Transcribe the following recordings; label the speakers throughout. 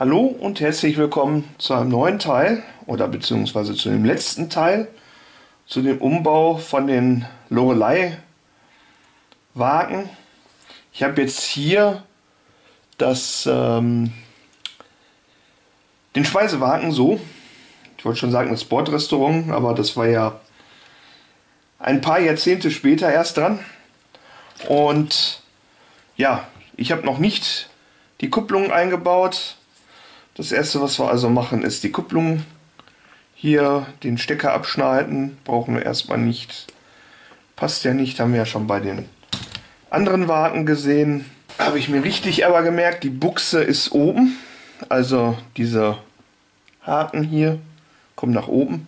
Speaker 1: Hallo und herzlich willkommen zu einem neuen Teil oder beziehungsweise zu dem letzten Teil zu dem Umbau von den Lorelei Wagen. Ich habe jetzt hier das, ähm, den Speisewagen so, ich wollte schon sagen das Bordrestaurant, aber das war ja ein paar Jahrzehnte später erst dran. Und ja, ich habe noch nicht die Kupplung eingebaut. Das erste, was wir also machen, ist die Kupplung hier, den Stecker abschneiden. Brauchen wir erstmal nicht. Passt ja nicht, haben wir ja schon bei den anderen Wagen gesehen. Habe ich mir richtig aber gemerkt, die Buchse ist oben. Also diese Haken hier kommen nach oben.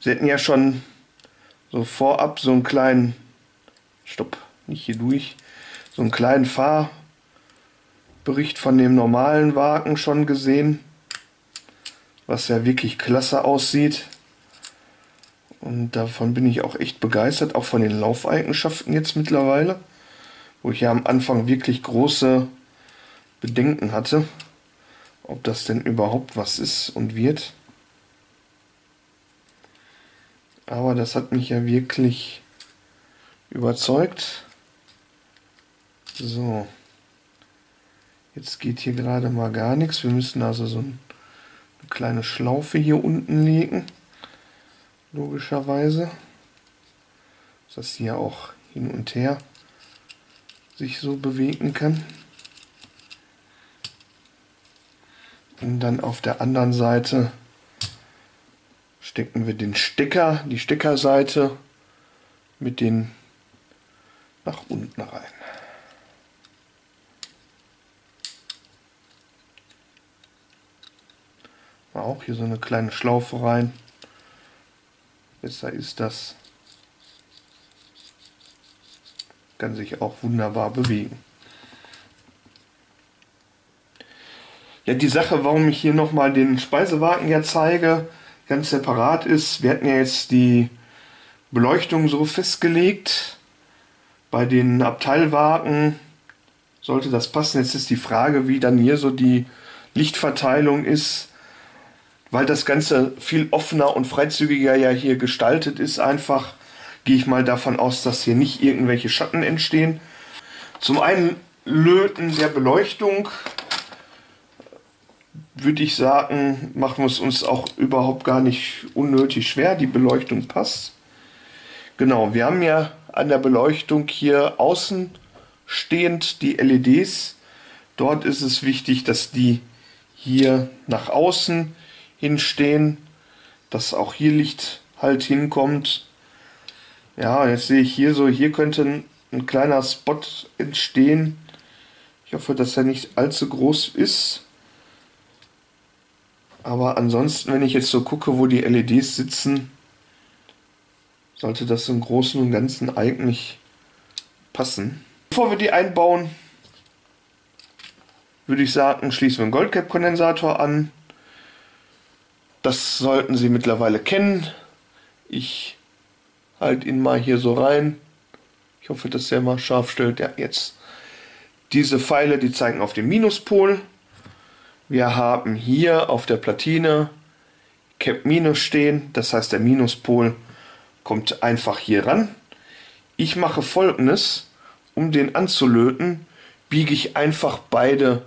Speaker 1: Sie hätten ja schon so vorab so einen kleinen, stopp, nicht hier durch, so einen kleinen Fahr Bericht von dem normalen Wagen schon gesehen, was ja wirklich klasse aussieht. Und davon bin ich auch echt begeistert, auch von den Laufeigenschaften jetzt mittlerweile, wo ich ja am Anfang wirklich große Bedenken hatte, ob das denn überhaupt was ist und wird. Aber das hat mich ja wirklich überzeugt. So. Jetzt geht hier gerade mal gar nichts. Wir müssen also so eine kleine Schlaufe hier unten legen. Logischerweise. Dass hier auch hin und her sich so bewegen kann. Und dann auf der anderen Seite stecken wir den Stecker, die Steckerseite mit den nach unten rein. Auch hier so eine kleine Schlaufe rein. Besser ist das. Kann sich auch wunderbar bewegen. Ja, die Sache, warum ich hier nochmal den Speisewagen ja zeige, ganz separat ist, wir hatten ja jetzt die Beleuchtung so festgelegt. Bei den Abteilwagen sollte das passen. Jetzt ist die Frage, wie dann hier so die Lichtverteilung ist weil das Ganze viel offener und freizügiger ja hier gestaltet ist, einfach gehe ich mal davon aus, dass hier nicht irgendwelche Schatten entstehen. Zum einen Löten der Beleuchtung würde ich sagen, machen wir es uns auch überhaupt gar nicht unnötig schwer. Die Beleuchtung passt. Genau, wir haben ja an der Beleuchtung hier außen stehend die LEDs. Dort ist es wichtig, dass die hier nach außen hinstehen, dass auch hier Licht halt hinkommt. Ja, jetzt sehe ich hier so, hier könnte ein, ein kleiner Spot entstehen. Ich hoffe, dass er nicht allzu groß ist. Aber ansonsten, wenn ich jetzt so gucke, wo die LEDs sitzen, sollte das im Großen und Ganzen eigentlich passen. Bevor wir die einbauen, würde ich sagen, schließen wir einen Goldcap-Kondensator an. Das sollten Sie mittlerweile kennen. Ich halte ihn mal hier so rein. Ich hoffe, dass er mal scharf stellt. Ja, jetzt. Diese Pfeile, die zeigen auf den Minuspol. Wir haben hier auf der Platine Cap Minus stehen. Das heißt, der Minuspol kommt einfach hier ran. Ich mache folgendes. Um den anzulöten, biege ich einfach beide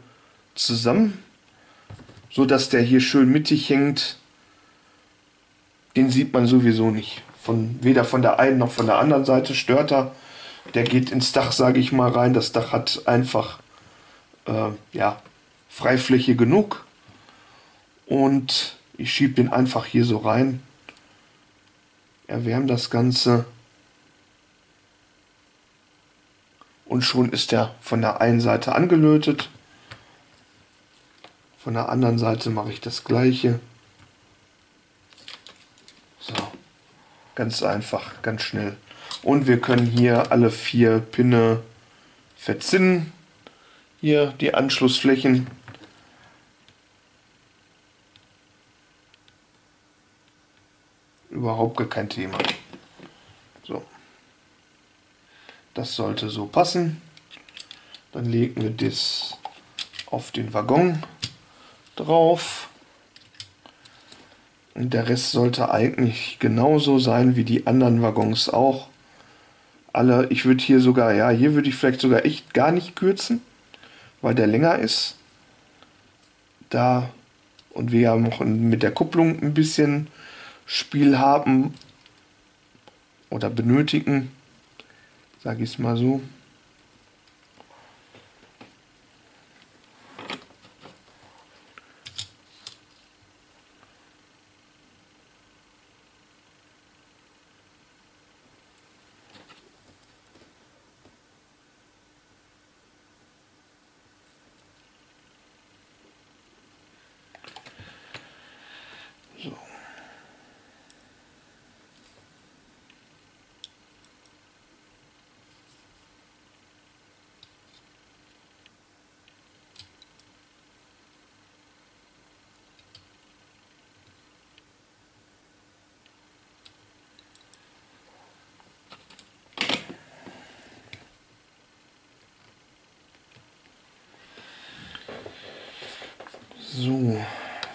Speaker 1: zusammen, so dass der hier schön mittig hängt den sieht man sowieso nicht. Von, weder von der einen noch von der anderen Seite stört er. Der geht ins Dach, sage ich mal, rein. Das Dach hat einfach äh, ja, Freifläche genug. Und ich schiebe den einfach hier so rein. Erwärme das Ganze. Und schon ist er von der einen Seite angelötet. Von der anderen Seite mache ich das gleiche. So, ganz einfach, ganz schnell. Und wir können hier alle vier Pinne verzinnen. Hier die Anschlussflächen. Überhaupt gar kein Thema. So. Das sollte so passen. Dann legen wir das auf den Waggon. drauf. Der Rest sollte eigentlich genauso sein wie die anderen Waggons auch. Alle, ich würde hier sogar, ja, hier würde ich vielleicht sogar echt gar nicht kürzen, weil der länger ist. Da und wir ja noch mit der Kupplung ein bisschen Spiel haben oder benötigen, sage ich es mal so. So,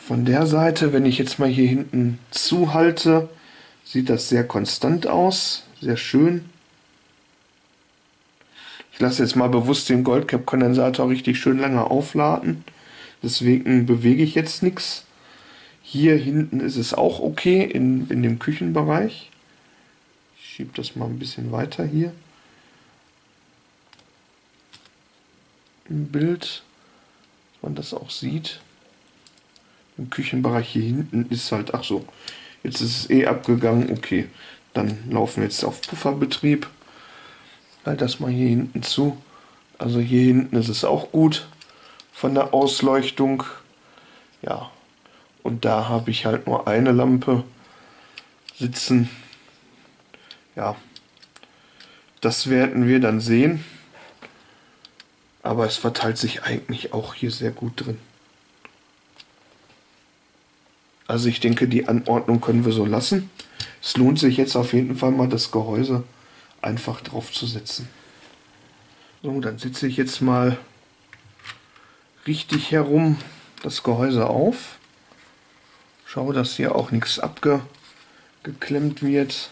Speaker 1: von der Seite, wenn ich jetzt mal hier hinten zuhalte, sieht das sehr konstant aus, sehr schön. Ich lasse jetzt mal bewusst den Goldcap-Kondensator richtig schön lange aufladen. Deswegen bewege ich jetzt nichts. Hier hinten ist es auch okay in, in dem Küchenbereich. Ich schiebe das mal ein bisschen weiter hier. Im Bild, dass man das auch sieht. Im Küchenbereich hier hinten ist halt, ach so, jetzt ist es eh abgegangen, okay. Dann laufen wir jetzt auf Pufferbetrieb. Halt das mal hier hinten zu. Also hier hinten ist es auch gut von der Ausleuchtung. Ja, und da habe ich halt nur eine Lampe sitzen. Ja, das werden wir dann sehen. Aber es verteilt sich eigentlich auch hier sehr gut drin. Also ich denke, die Anordnung können wir so lassen. Es lohnt sich jetzt auf jeden Fall mal das Gehäuse einfach drauf zu setzen. So, dann setze ich jetzt mal richtig herum das Gehäuse auf. Schaue, dass hier auch nichts abgeklemmt wird.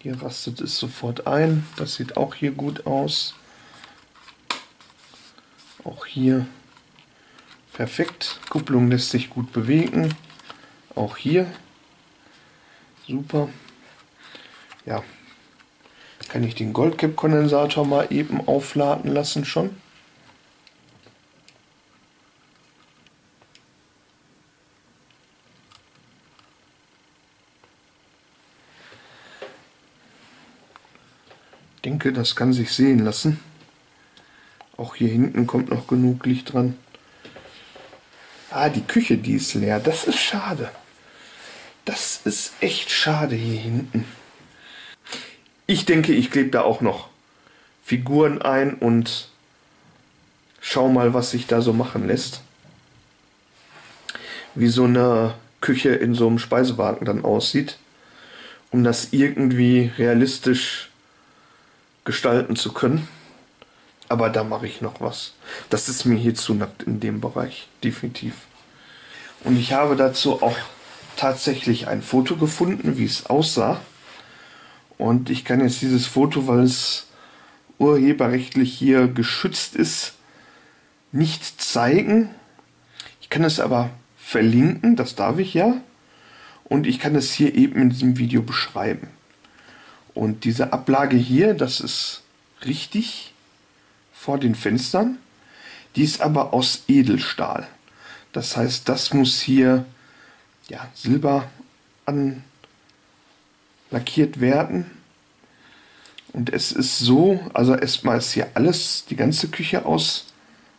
Speaker 1: Hier rastet es sofort ein. Das sieht auch hier gut aus. Auch hier Perfekt. Kupplung lässt sich gut bewegen. Auch hier. Super. Ja. Kann ich den Goldcap-Kondensator mal eben aufladen lassen schon. Ich denke, das kann sich sehen lassen. Auch hier hinten kommt noch genug Licht dran. Ah, die Küche, die ist leer. Das ist schade. Das ist echt schade hier hinten. Ich denke, ich klebe da auch noch Figuren ein und schau mal, was sich da so machen lässt. Wie so eine Küche in so einem Speisewagen dann aussieht, um das irgendwie realistisch gestalten zu können. Aber da mache ich noch was. Das ist mir hier zu nackt in dem Bereich, definitiv. Und ich habe dazu auch tatsächlich ein Foto gefunden, wie es aussah. Und ich kann jetzt dieses Foto, weil es urheberrechtlich hier geschützt ist, nicht zeigen. Ich kann es aber verlinken, das darf ich ja. Und ich kann es hier eben in diesem Video beschreiben. Und diese Ablage hier, das ist richtig vor den Fenstern. Die ist aber aus Edelstahl. Das heißt, das muss hier ja, Silber an lackiert werden. Und es ist so, also erstmal ist hier alles, die ganze Küche aus,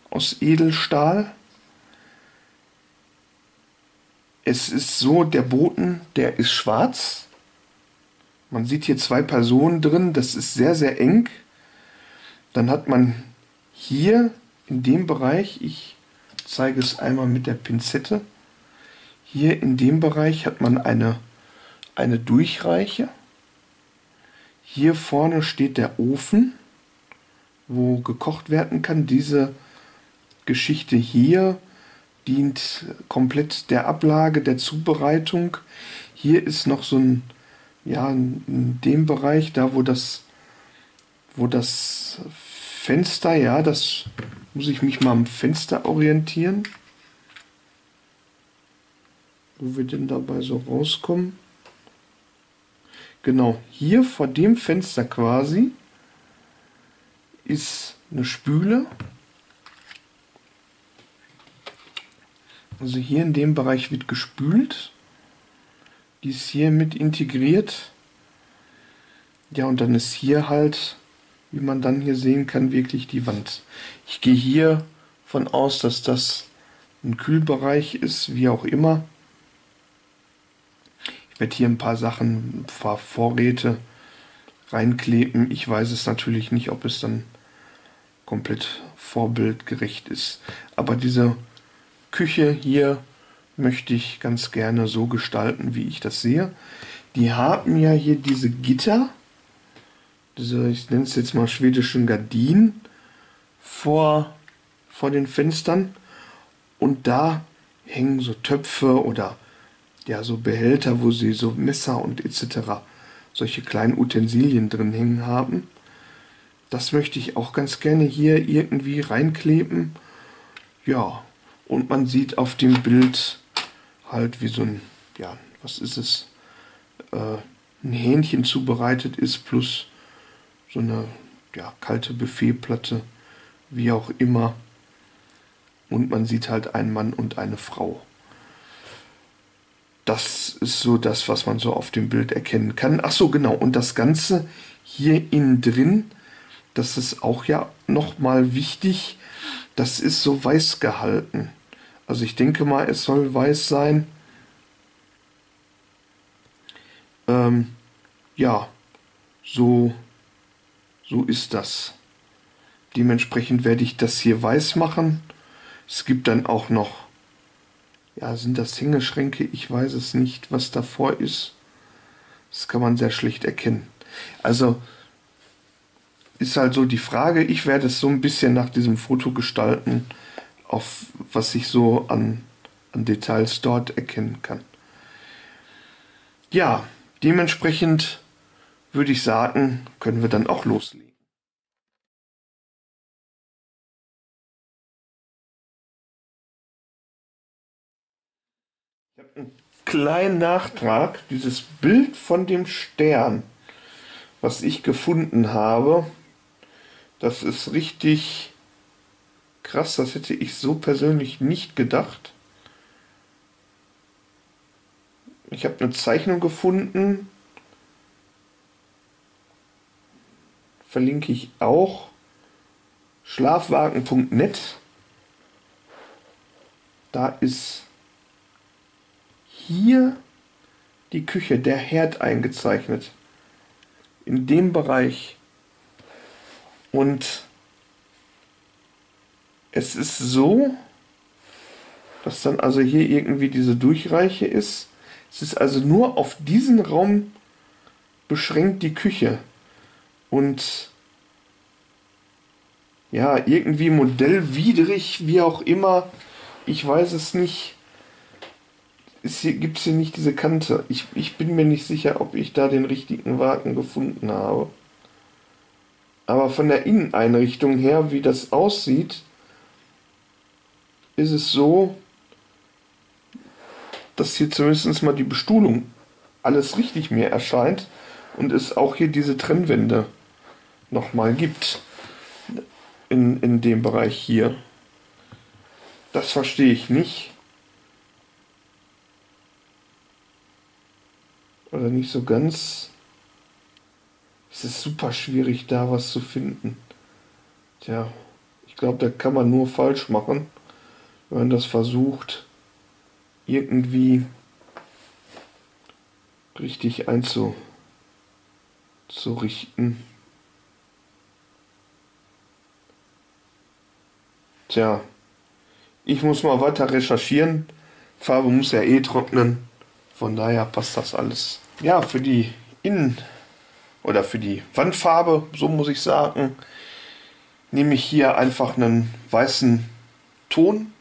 Speaker 1: aus Edelstahl. Es ist so, der Boden, der ist schwarz. Man sieht hier zwei Personen drin, das ist sehr, sehr eng. Dann hat man hier in dem Bereich, ich zeige es einmal mit der Pinzette, hier in dem Bereich hat man eine, eine Durchreiche. Hier vorne steht der Ofen, wo gekocht werden kann. Diese Geschichte hier dient komplett der Ablage, der Zubereitung. Hier ist noch so ein, ja, in dem Bereich, da wo das, wo das Fenster, ja, das muss ich mich mal am Fenster orientieren. Wo wir denn dabei so rauskommen. Genau, hier vor dem Fenster quasi ist eine Spüle. Also hier in dem Bereich wird gespült. Die ist hier mit integriert. Ja, und dann ist hier halt, wie man dann hier sehen kann, wirklich die Wand. Ich gehe hier von aus, dass das ein Kühlbereich ist, wie auch immer. Ich werde hier ein paar Sachen, ein paar Vorräte reinkleben. Ich weiß es natürlich nicht, ob es dann komplett vorbildgerecht ist. Aber diese Küche hier möchte ich ganz gerne so gestalten, wie ich das sehe. Die haben ja hier diese Gitter, diese, ich nenne es jetzt mal schwedischen Gardinen vor, vor den Fenstern. Und da hängen so Töpfe oder ja, so Behälter, wo sie so Messer und etc. solche kleinen Utensilien drin hängen haben. Das möchte ich auch ganz gerne hier irgendwie reinkleben. Ja, und man sieht auf dem Bild halt wie so ein, ja, was ist es, äh, ein Hähnchen zubereitet ist, plus so eine ja, kalte Buffetplatte, wie auch immer. Und man sieht halt einen Mann und eine Frau das ist so das, was man so auf dem Bild erkennen kann. Ach so, genau. Und das Ganze hier innen drin, das ist auch ja nochmal wichtig, das ist so weiß gehalten. Also ich denke mal, es soll weiß sein. Ähm, ja, so, so ist das. Dementsprechend werde ich das hier weiß machen. Es gibt dann auch noch ja, sind das Hängeschränke? Ich weiß es nicht, was davor ist. Das kann man sehr schlecht erkennen. Also ist halt so die Frage, ich werde es so ein bisschen nach diesem Foto gestalten, auf was ich so an, an Details dort erkennen kann. Ja, dementsprechend würde ich sagen, können wir dann auch loslegen. Ich habe einen kleinen Nachtrag. Dieses Bild von dem Stern, was ich gefunden habe, das ist richtig krass. Das hätte ich so persönlich nicht gedacht. Ich habe eine Zeichnung gefunden. Verlinke ich auch. Schlafwagen.net. Da ist hier die Küche, der Herd eingezeichnet. In dem Bereich. Und es ist so, dass dann also hier irgendwie diese Durchreiche ist. Es ist also nur auf diesen Raum beschränkt die Küche. Und ja, irgendwie modellwidrig, wie auch immer, ich weiß es nicht gibt es hier nicht diese Kante. Ich, ich bin mir nicht sicher, ob ich da den richtigen Wagen gefunden habe. Aber von der Inneneinrichtung her, wie das aussieht, ist es so, dass hier zumindest mal die Bestuhlung alles richtig mir erscheint und es auch hier diese Trennwände nochmal gibt in, in dem Bereich hier. Das verstehe ich nicht. oder nicht so ganz. Es ist super schwierig, da was zu finden. Tja, ich glaube, da kann man nur falsch machen, wenn man das versucht, irgendwie richtig einzurichten. Tja, ich muss mal weiter recherchieren. Farbe muss ja eh trocknen. Von daher passt das alles ja, für die Innen- oder für die Wandfarbe, so muss ich sagen, nehme ich hier einfach einen weißen Ton,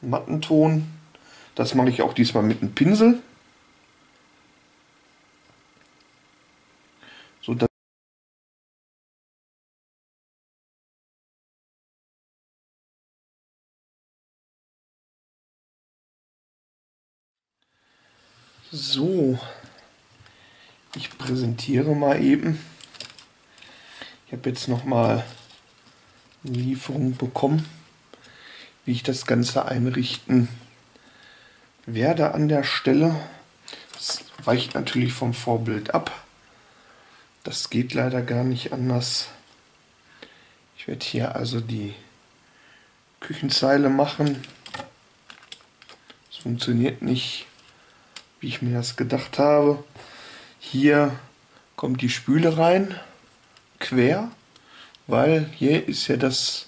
Speaker 1: Mattenton. Das mache ich auch diesmal mit einem Pinsel. So, dass so, ich präsentiere mal eben. Ich habe jetzt noch mal eine Lieferung bekommen, wie ich das Ganze einrichten werde an der Stelle. Das weicht natürlich vom Vorbild ab. Das geht leider gar nicht anders. Ich werde hier also die Küchenzeile machen. Es funktioniert nicht, wie ich mir das gedacht habe. Hier kommt die Spüle rein, quer, weil hier ist ja das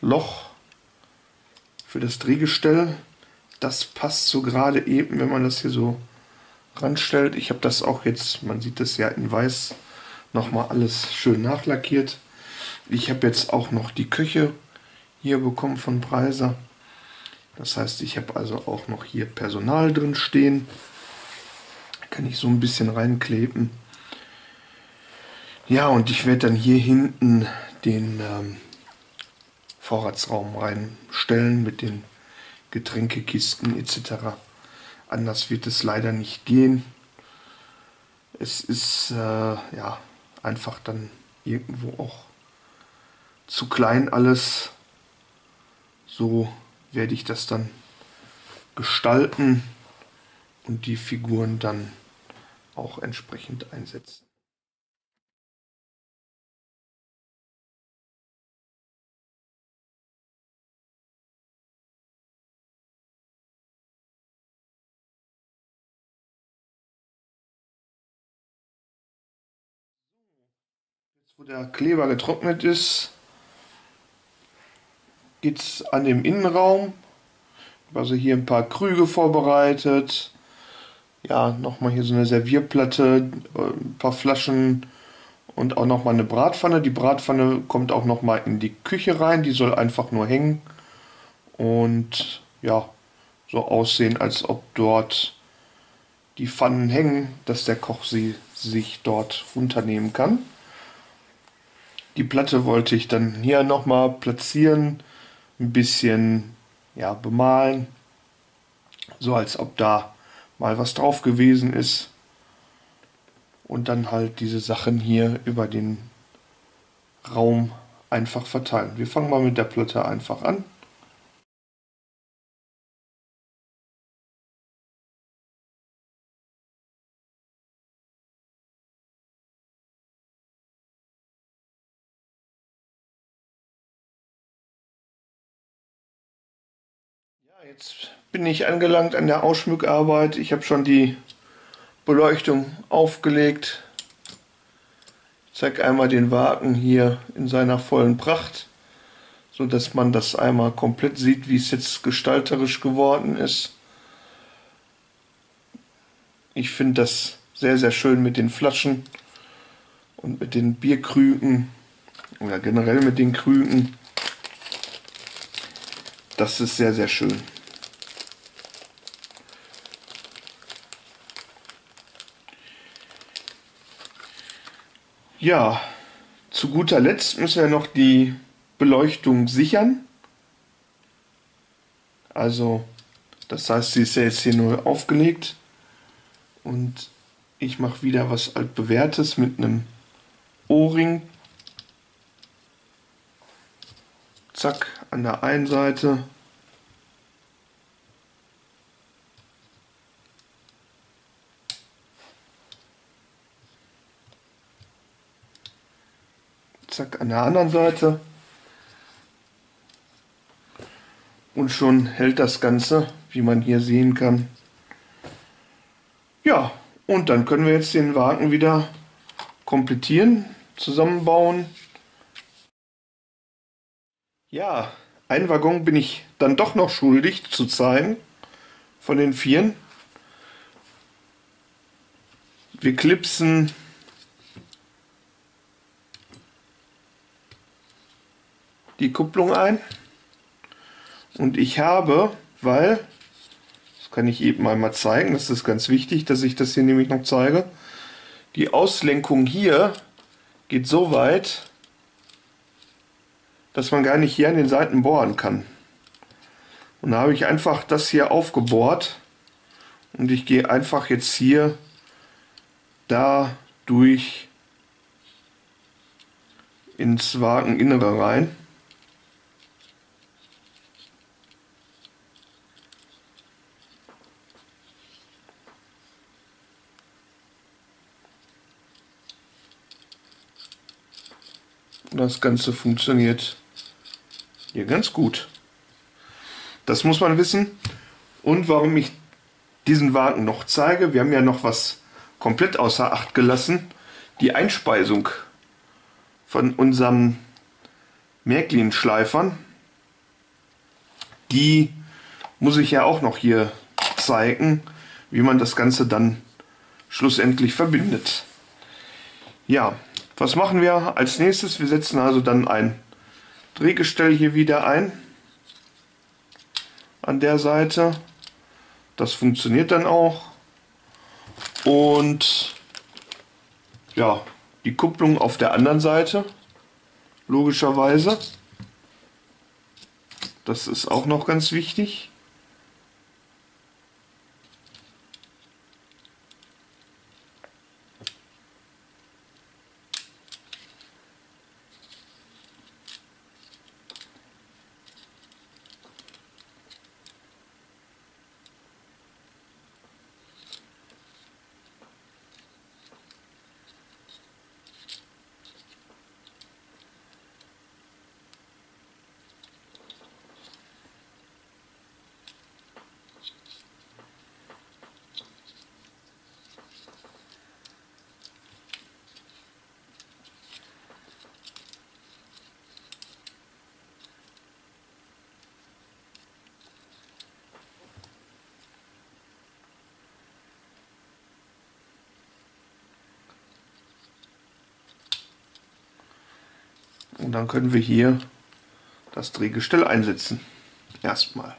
Speaker 1: Loch für das Drehgestell. Das passt so gerade eben, wenn man das hier so ranstellt. Ich habe das auch jetzt, man sieht das ja in weiß, nochmal alles schön nachlackiert. Ich habe jetzt auch noch die Küche hier bekommen von Preiser. Das heißt, ich habe also auch noch hier Personal drin stehen. Kann ich so ein bisschen reinkleben. Ja, und ich werde dann hier hinten den ähm, Vorratsraum reinstellen mit den Getränkekisten etc. Anders wird es leider nicht gehen. Es ist äh, ja einfach dann irgendwo auch zu klein alles. So werde ich das dann gestalten und die Figuren dann auch entsprechend einsetzen. wo der Kleber getrocknet ist, geht es an dem Innenraum. Also hier ein paar Krüge vorbereitet. Ja, nochmal hier so eine Servierplatte, ein paar Flaschen und auch nochmal eine Bratpfanne. Die Bratpfanne kommt auch nochmal in die Küche rein. Die soll einfach nur hängen und ja, so aussehen, als ob dort die Pfannen hängen, dass der Koch sie sich dort runternehmen kann. Die Platte wollte ich dann hier nochmal platzieren, ein bisschen ja, bemalen, so als ob da mal was drauf gewesen ist. Und dann halt diese Sachen hier über den Raum einfach verteilen. Wir fangen mal mit der Platte einfach an. Jetzt bin ich angelangt an der Ausschmückarbeit. Ich habe schon die Beleuchtung aufgelegt. Ich zeige einmal den Wagen hier in seiner vollen Pracht, so dass man das einmal komplett sieht, wie es jetzt gestalterisch geworden ist. Ich finde das sehr, sehr schön mit den Flaschen und mit den Bierkrügen oder generell mit den Krügen. Das ist sehr, sehr schön. Ja, zu guter Letzt müssen wir noch die Beleuchtung sichern. Also, das heißt, sie ist ja jetzt hier nur aufgelegt. Und ich mache wieder was altbewährtes mit einem O-Ring. Zack, an der einen Seite Zack, an der anderen Seite. Und schon hält das Ganze, wie man hier sehen kann. Ja, und dann können wir jetzt den Wagen wieder komplettieren, zusammenbauen. Ja, ein Waggon bin ich dann doch noch schuldig zu zeigen von den Vieren. Wir klipsen die Kupplung ein Und ich habe, weil, das kann ich eben einmal zeigen, das ist ganz wichtig, dass ich das hier nämlich noch zeige, die Auslenkung hier geht so weit, dass man gar nicht hier an den Seiten bohren kann. Und da habe ich einfach das hier aufgebohrt und ich gehe einfach jetzt hier da durch ins Wageninnere rein. Das Ganze funktioniert hier ganz gut. Das muss man wissen. Und warum ich diesen Wagen noch zeige, wir haben ja noch was komplett außer Acht gelassen. Die Einspeisung von unseren Märklin-Schleifern. Die muss ich ja auch noch hier zeigen, wie man das Ganze dann schlussendlich verbindet. Ja, was machen wir als nächstes? Wir setzen also dann ein Drehgestell hier wieder ein an der Seite. Das funktioniert dann auch. Und ja, die Kupplung auf der anderen Seite, logischerweise. Das ist auch noch ganz wichtig. Und dann können wir hier das Drehgestell einsetzen. Erstmal.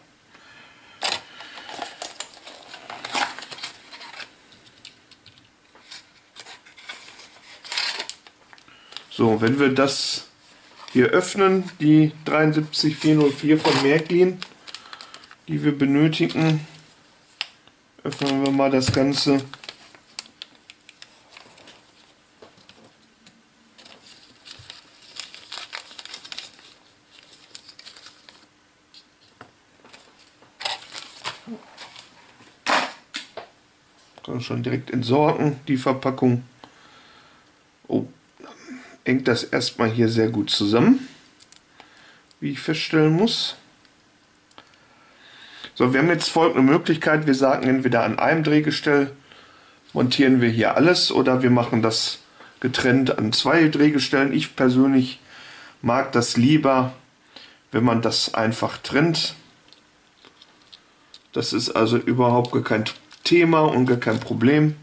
Speaker 1: So, wenn wir das hier öffnen, die 73404 von Märklin, die wir benötigen, öffnen wir mal das Ganze schon direkt entsorgen, die Verpackung. Oh, hängt das erstmal hier sehr gut zusammen, wie ich feststellen muss. So, wir haben jetzt folgende Möglichkeit. Wir sagen entweder an einem Drehgestell montieren wir hier alles oder wir machen das getrennt an zwei Drehgestellen. Ich persönlich mag das lieber, wenn man das einfach trennt. Das ist also überhaupt kein Thema und gar kein Problem.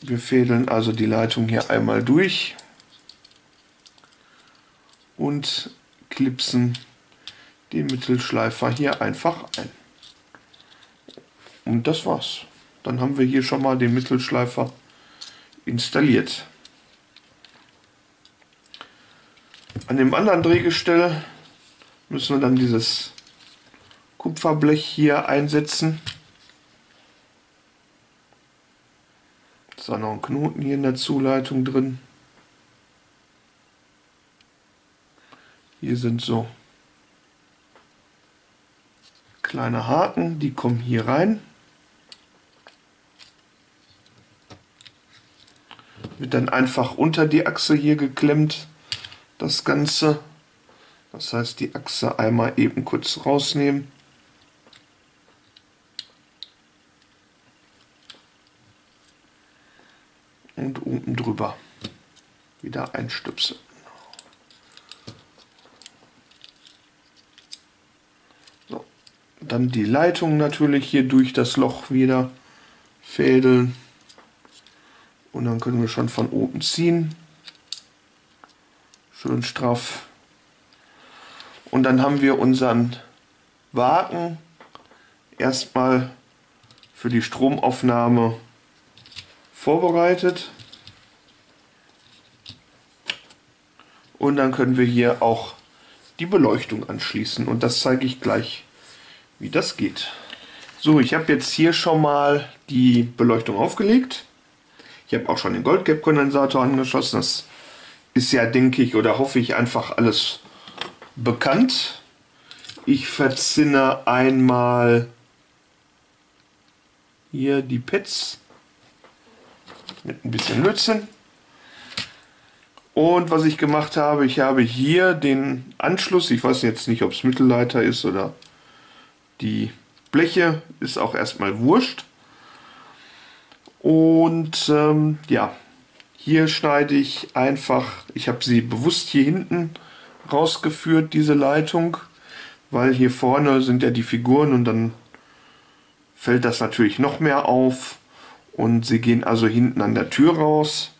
Speaker 1: Wir fädeln also die Leitung hier einmal durch und klipsen den Mittelschleifer hier einfach ein. Und das war's. Dann haben wir hier schon mal den Mittelschleifer installiert. An dem anderen Drehgestell müssen wir dann dieses Kupferblech hier einsetzen. Ist auch noch ein Knoten hier in der Zuleitung drin. Hier sind so kleine Haken, die kommen hier rein. Wird dann einfach unter die Achse hier geklemmt, das Ganze. Das heißt, die Achse einmal eben kurz rausnehmen. Und unten drüber wieder einstöpseln. So, dann die Leitung natürlich hier durch das Loch wieder fädeln und dann können wir schon von oben ziehen. Schön straff. Und dann haben wir unseren Wagen erstmal für die Stromaufnahme vorbereitet. Und dann können wir hier auch die Beleuchtung anschließen. Und das zeige ich gleich, wie das geht. So, ich habe jetzt hier schon mal die Beleuchtung aufgelegt. Ich habe auch schon den Goldgap-Kondensator angeschlossen. Das ist ja, denke ich, oder hoffe ich, einfach alles bekannt. Ich verzinne einmal hier die Pets mit ein bisschen Lötzinn. Und was ich gemacht habe, ich habe hier den Anschluss, ich weiß jetzt nicht, ob es Mittelleiter ist oder die Bleche, ist auch erstmal wurscht. Und ähm, ja, hier schneide ich einfach, ich habe sie bewusst hier hinten rausgeführt, diese Leitung, weil hier vorne sind ja die Figuren und dann fällt das natürlich noch mehr auf. Und sie gehen also hinten an der Tür raus.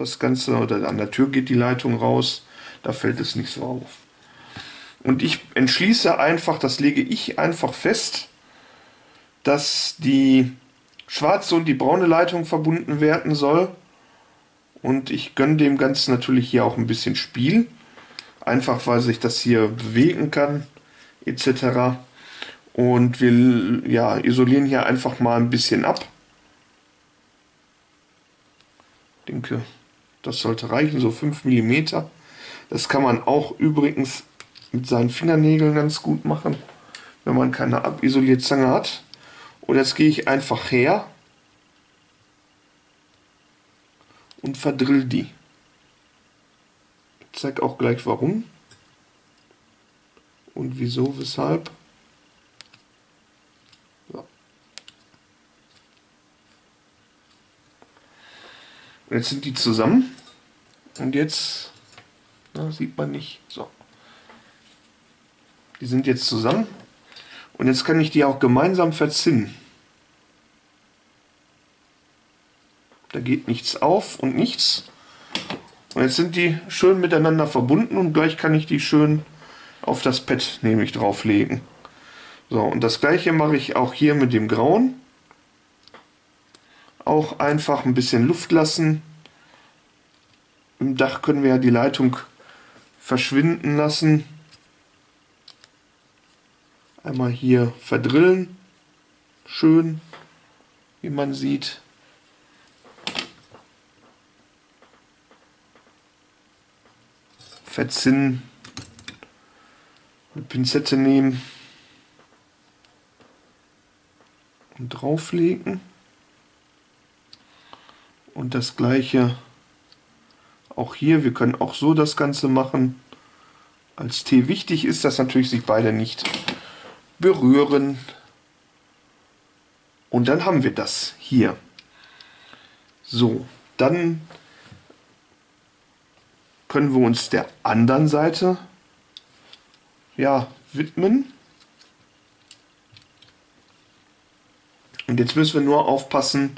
Speaker 1: Das Ganze, oder an der Tür geht die Leitung raus. Da fällt es nicht so auf. Und ich entschließe einfach, das lege ich einfach fest, dass die schwarze und die braune Leitung verbunden werden soll. Und ich gönne dem Ganzen natürlich hier auch ein bisschen Spiel. Einfach weil sich das hier bewegen kann, etc. Und wir ja, isolieren hier einfach mal ein bisschen ab. Ich denke, das sollte reichen, so 5 mm. Das kann man auch übrigens mit seinen Fingernägeln ganz gut machen, wenn man keine Abisolierzange hat. Und jetzt gehe ich einfach her und verdrill die. Ich zeige auch gleich warum und wieso, weshalb. Jetzt sind die zusammen und jetzt na, sieht man nicht. So. Die sind jetzt zusammen und jetzt kann ich die auch gemeinsam verzinnen. Da geht nichts auf und nichts. Und jetzt sind die schön miteinander verbunden und gleich kann ich die schön auf das Pad nämlich drauflegen. So, und das gleiche mache ich auch hier mit dem Grauen. Auch einfach ein bisschen Luft lassen. Im Dach können wir ja die Leitung verschwinden lassen. Einmal hier verdrillen. Schön, wie man sieht. Verzinnen. Eine Pinzette nehmen. Und drauflegen. Und das gleiche auch hier. Wir können auch so das Ganze machen. Als Tee wichtig ist, dass natürlich sich beide nicht berühren. Und dann haben wir das hier. So, dann können wir uns der anderen Seite ja, widmen. Und jetzt müssen wir nur aufpassen,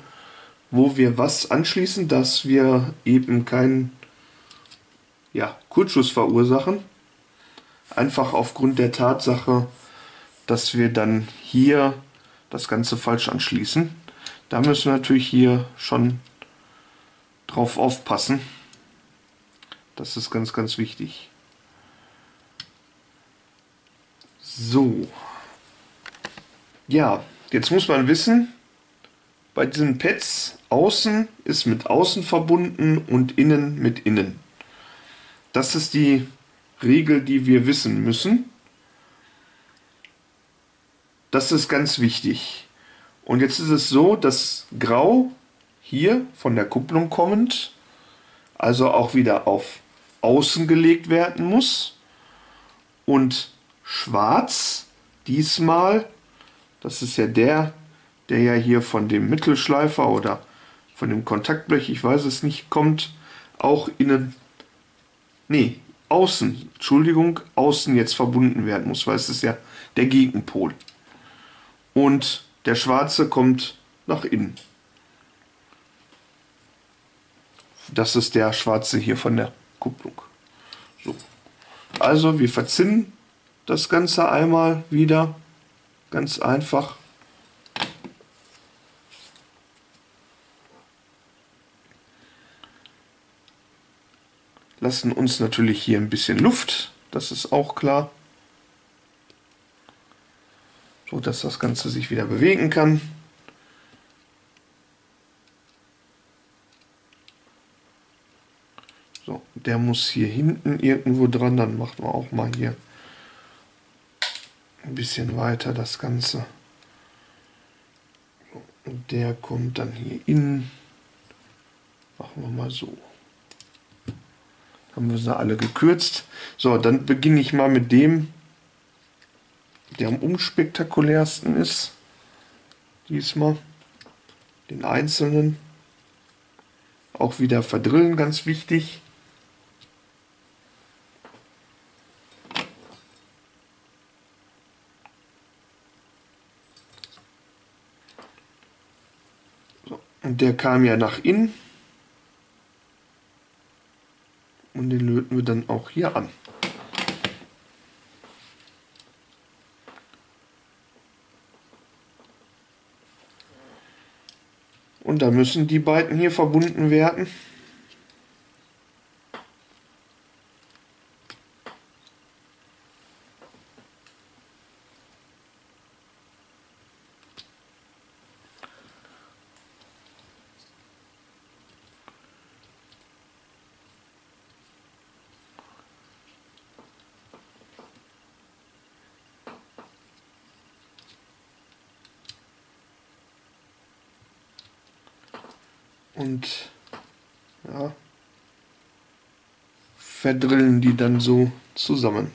Speaker 1: wo wir was anschließen, dass wir eben keinen ja, Kurzschluss verursachen. Einfach aufgrund der Tatsache, dass wir dann hier das Ganze falsch anschließen. Da müssen wir natürlich hier schon drauf aufpassen. Das ist ganz, ganz wichtig. So. Ja, jetzt muss man wissen, bei diesen Pads außen ist mit außen verbunden und innen mit innen. Das ist die Regel, die wir wissen müssen. Das ist ganz wichtig. Und jetzt ist es so, dass Grau hier von der Kupplung kommend, also auch wieder auf Außen gelegt werden muss. Und Schwarz diesmal, das ist ja der, der ja hier von dem Mittelschleifer oder von dem Kontaktblech, ich weiß es nicht, kommt, auch innen, nee, außen, Entschuldigung, außen jetzt verbunden werden muss, weil es ist ja der Gegenpol und der schwarze kommt nach innen. Das ist der schwarze hier von der Kupplung. So. Also wir verzinnen das Ganze einmal wieder. Ganz einfach. Lassen uns natürlich hier ein bisschen Luft, das ist auch klar. So dass das Ganze sich wieder bewegen kann. So, der muss hier hinten irgendwo dran, dann machen wir auch mal hier ein bisschen weiter das Ganze. Und der kommt dann hier innen. Machen wir mal so. Haben wir sie alle gekürzt. So, dann beginne ich mal mit dem, der am unspektakulärsten ist. Diesmal. Den einzelnen. Auch wieder verdrillen, ganz wichtig. Und der kam ja nach innen. Und den löten wir dann auch hier an. Und da müssen die beiden hier verbunden werden. Und ja, verdrillen die dann so zusammen.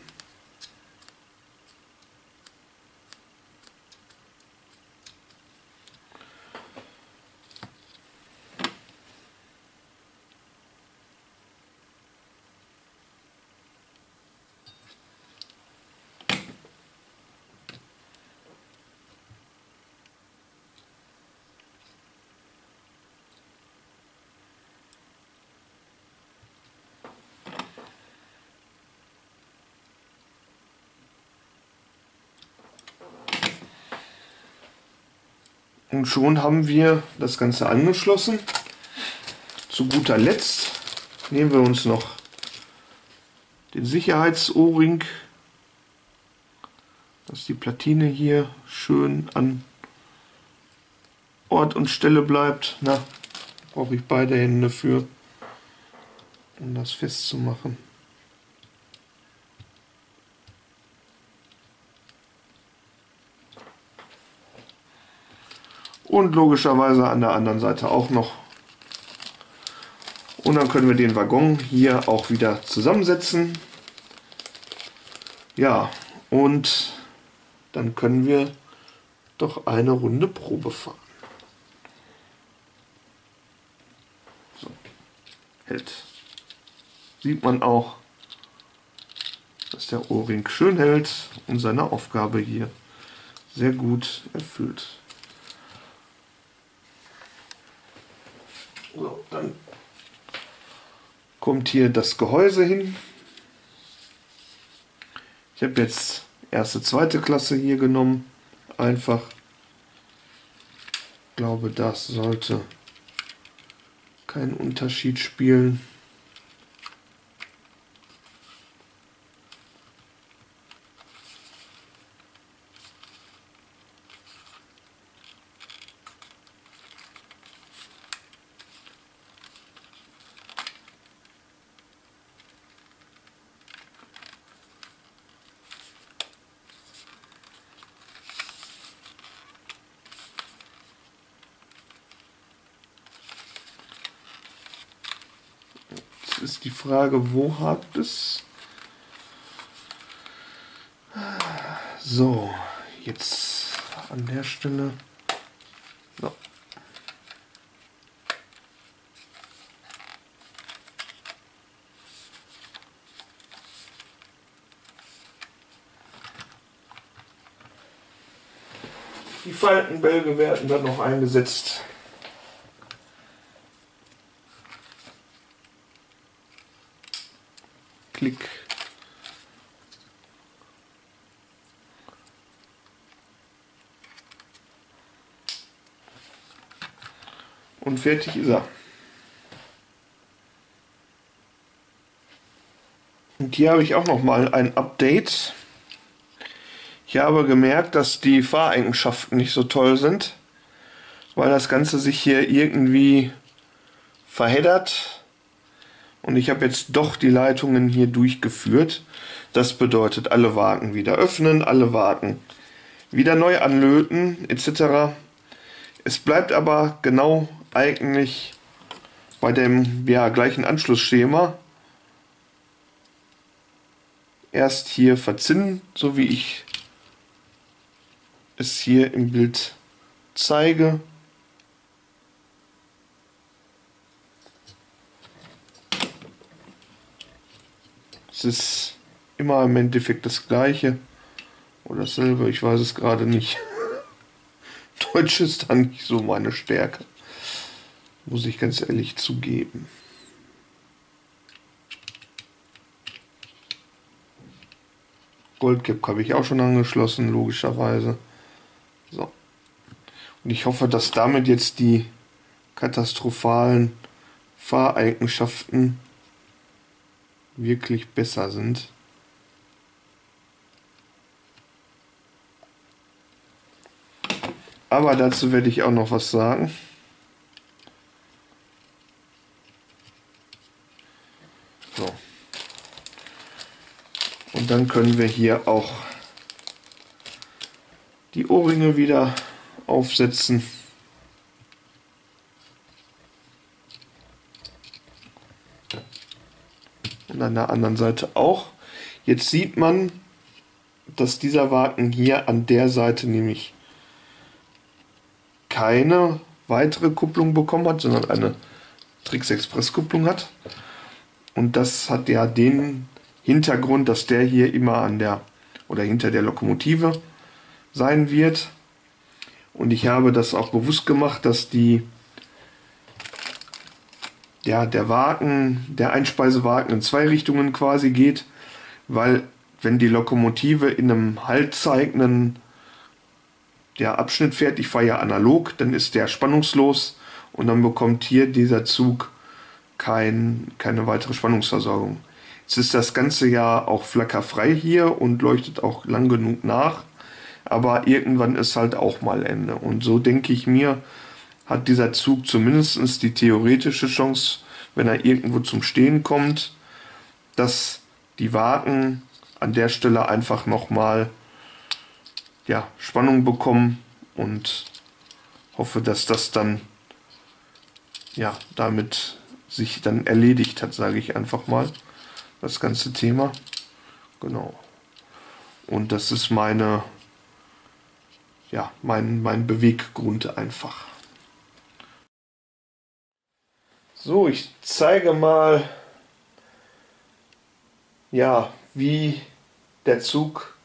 Speaker 1: Und schon haben wir das Ganze angeschlossen. Zu guter Letzt nehmen wir uns noch den Sicherheitsohrring, dass die Platine hier schön an Ort und Stelle bleibt. Na, brauche ich beide Hände für, um das festzumachen. Und logischerweise an der anderen Seite auch noch. Und dann können wir den Waggon hier auch wieder zusammensetzen. Ja, und dann können wir doch eine Runde Probe fahren. So, hält. Sieht man auch, dass der Ohrring schön hält und seine Aufgabe hier sehr gut erfüllt. So, dann kommt hier das Gehäuse hin. Ich habe jetzt erste, zweite Klasse hier genommen. Einfach. Ich glaube, das sollte keinen Unterschied spielen. ist die Frage, wo hakt es? So, jetzt an der Stelle. So. Die Faltenbälge werden dann noch eingesetzt. Klick. Und fertig ist er. Und hier habe ich auch noch mal ein Update. Ich habe gemerkt, dass die Fahreigenschaften nicht so toll sind, weil das Ganze sich hier irgendwie verheddert. Und ich habe jetzt doch die Leitungen hier durchgeführt. Das bedeutet, alle Wagen wieder öffnen, alle Wagen wieder neu anlöten, etc. Es bleibt aber genau eigentlich bei dem ja, gleichen Anschlussschema erst hier verzinnen, so wie ich es hier im Bild zeige. Es ist immer im Endeffekt das gleiche oder dasselbe, ich weiß es gerade nicht. Deutsch ist dann nicht so meine Stärke, muss ich ganz ehrlich zugeben. Goldcap habe ich auch schon angeschlossen, logischerweise. So. Und ich hoffe, dass damit jetzt die katastrophalen Fahreigenschaften wirklich besser sind. Aber dazu werde ich auch noch was sagen. So. Und dann können wir hier auch die Ohrringe wieder aufsetzen. Und an der anderen Seite auch. Jetzt sieht man, dass dieser Wagen hier an der Seite nämlich keine weitere Kupplung bekommen hat, sondern eine Trix Express Kupplung hat. Und das hat ja den Hintergrund, dass der hier immer an der oder hinter der Lokomotive sein wird. Und ich habe das auch bewusst gemacht, dass die ja, der Wagen, der Einspeisewagen in zwei Richtungen quasi geht, weil wenn die Lokomotive in einem haltzeigenden der Abschnitt fährt, ich fahre ja analog, dann ist der spannungslos und dann bekommt hier dieser Zug kein, keine weitere Spannungsversorgung. Jetzt ist das ganze ja auch flackerfrei hier und leuchtet auch lang genug nach, aber irgendwann ist halt auch mal Ende. Und so denke ich mir, hat dieser Zug zumindest die theoretische Chance, wenn er irgendwo zum Stehen kommt, dass die Wagen an der Stelle einfach nochmal ja, Spannung bekommen und hoffe, dass das dann ja, damit sich dann erledigt hat, sage ich einfach mal, das ganze Thema. Genau. Und das ist meine, ja, mein, mein Beweggrund einfach. So, ich zeige mal, ja, wie der Zug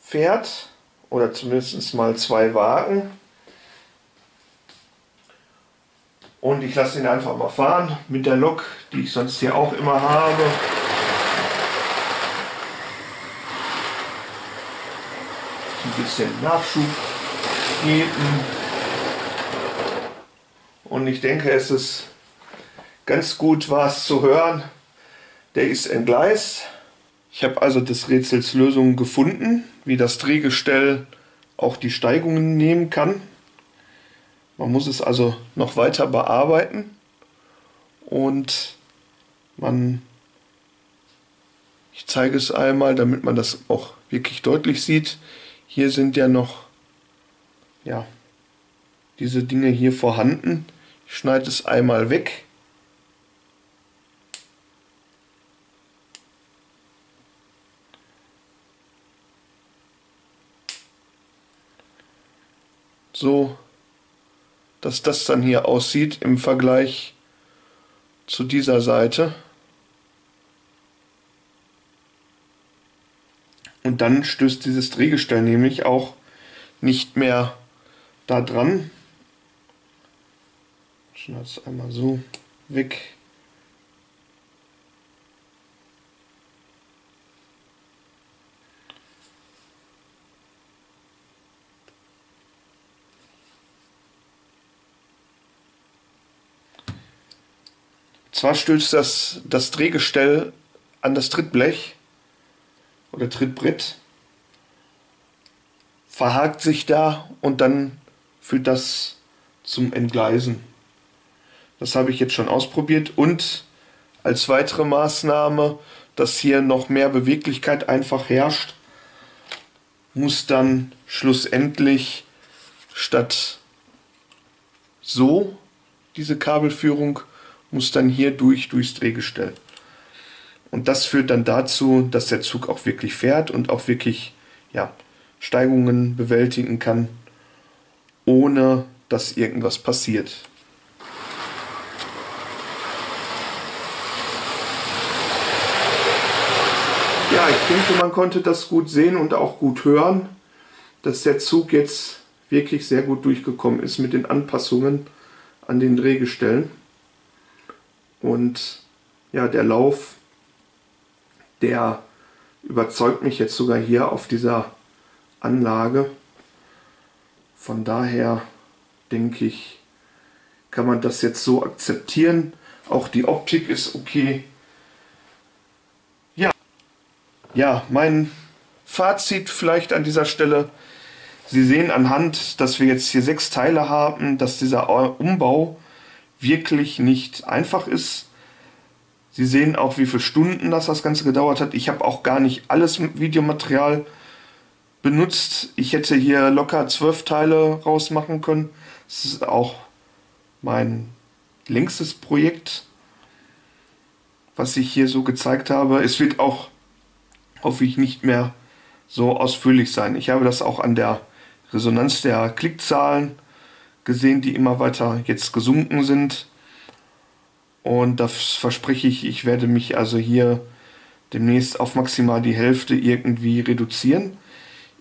Speaker 1: fährt oder zumindest mal zwei Wagen. Und ich lasse ihn einfach mal fahren mit der Lok, die ich sonst hier auch immer habe. Ein bisschen Nachschub geben. Und ich denke, es ist ganz gut was zu hören. Der ist entgleist. Ich habe also des Rätsels Lösung gefunden, wie das Drehgestell auch die Steigungen nehmen kann. Man muss es also noch weiter bearbeiten und man, ich zeige es einmal, damit man das auch wirklich deutlich sieht. Hier sind ja noch ja, diese Dinge hier vorhanden. Ich schneide es einmal weg so, dass das dann hier aussieht im Vergleich zu dieser Seite. Und dann stößt dieses Drehgestell nämlich auch nicht mehr da dran. Schneide es einmal so weg. Zwar stößt das, das Drehgestell an das Trittblech oder Trittbrett, verhakt sich da und dann führt das zum Entgleisen. Das habe ich jetzt schon ausprobiert und als weitere Maßnahme, dass hier noch mehr Beweglichkeit einfach herrscht, muss dann schlussendlich statt so diese Kabelführung muss dann hier durch durchs Drehgestell. Und das führt dann dazu, dass der Zug auch wirklich fährt und auch wirklich ja, Steigungen bewältigen kann, ohne dass irgendwas passiert. Ja, ich denke, man konnte das gut sehen und auch gut hören, dass der Zug jetzt wirklich sehr gut durchgekommen ist mit den Anpassungen an den Drehgestellen. Und ja, der Lauf, der überzeugt mich jetzt sogar hier auf dieser Anlage. Von daher denke ich, kann man das jetzt so akzeptieren. Auch die Optik ist okay. Ja, ja mein Fazit vielleicht an dieser Stelle. Sie sehen anhand, dass wir jetzt hier sechs Teile haben, dass dieser Umbau wirklich nicht einfach ist. Sie sehen auch, wie viele Stunden das das Ganze gedauert hat. Ich habe auch gar nicht alles Videomaterial benutzt. Ich hätte hier locker zwölf Teile rausmachen können. Das ist auch mein längstes Projekt, was ich hier so gezeigt habe. Es wird auch, hoffe ich, nicht mehr so ausführlich sein. Ich habe das auch an der Resonanz der Klickzahlen gesehen, die immer weiter jetzt gesunken sind. Und das verspreche ich, ich werde mich also hier demnächst auf maximal die Hälfte irgendwie reduzieren.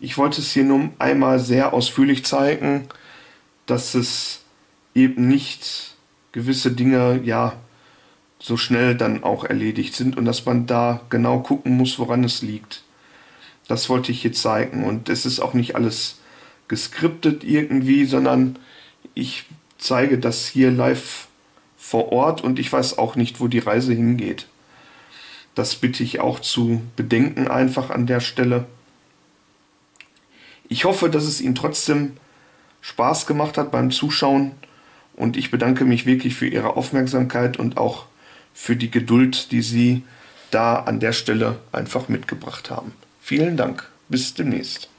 Speaker 1: Ich wollte es hier nur einmal sehr ausführlich zeigen, dass es eben nicht gewisse Dinge ja so schnell dann auch erledigt sind und dass man da genau gucken muss, woran es liegt. Das wollte ich hier zeigen und es ist auch nicht alles geskriptet irgendwie, sondern ich zeige das hier live vor Ort und ich weiß auch nicht, wo die Reise hingeht. Das bitte ich auch zu bedenken einfach an der Stelle. Ich hoffe, dass es Ihnen trotzdem Spaß gemacht hat beim Zuschauen und ich bedanke mich wirklich für Ihre Aufmerksamkeit und auch für die Geduld, die Sie da an der Stelle einfach mitgebracht haben. Vielen Dank. Bis demnächst.